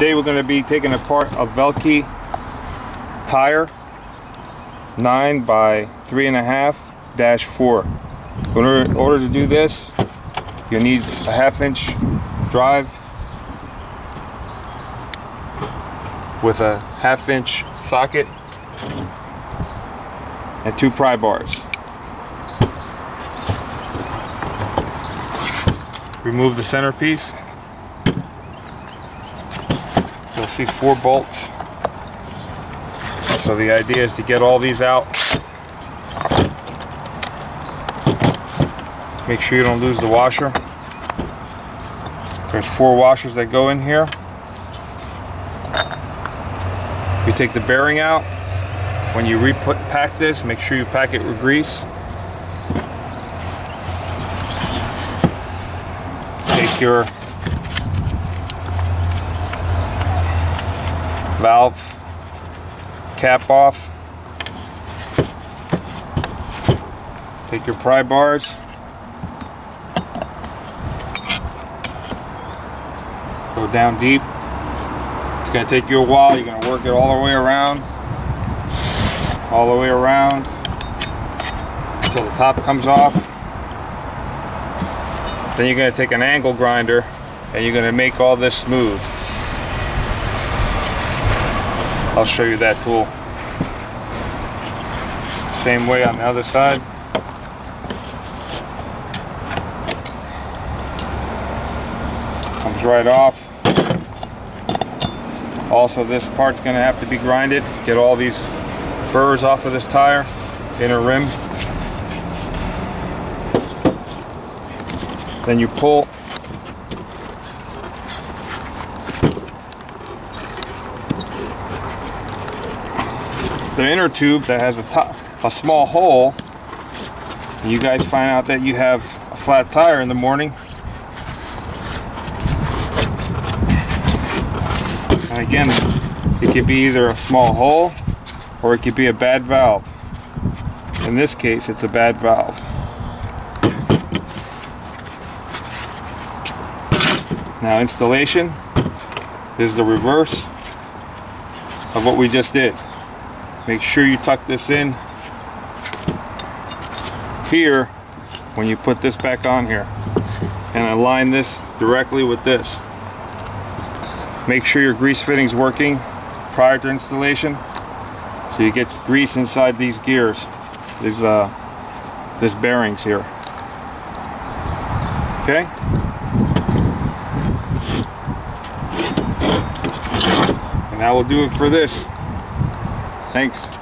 Today we're going to be taking apart a Velke tire 9 by 3.5 dash 4. In order, to do this, you'll need a half inch drive with a half inch socket and two pry bars. Remove the centerpiece. You'll see four bolts. So the idea is to get all these out. Make sure you don't lose the washer. There's four washers that go in here. You take the bearing out. When you repack this, make sure you pack it with grease. Take your valve cap off. Take your pry bars. Go down deep. It's going to take you a while. You're going to work it all the way around. All the way around until the top comes off. Then you're going to take an angle grinder and you're going to make all this smooth. I'll show you that tool. Same way on the other side. Comes right off. Also this part's going to have to be grinded. Get all these furs off of this tire, inner rim. Then you pull the inner tube that has a, top, a small hole, you guys find out that you have a flat tire in the morning. And again, it could be either a small hole or it could be a bad valve. In this case, it's a bad valve. Now installation is the reverse of what we just did. Make sure you tuck this in here when you put this back on here and align this directly with this. Make sure your grease fitting's working prior to installation so you get grease inside these gears, these uh, this bearings here. Okay. And that will do it for this. Thanks.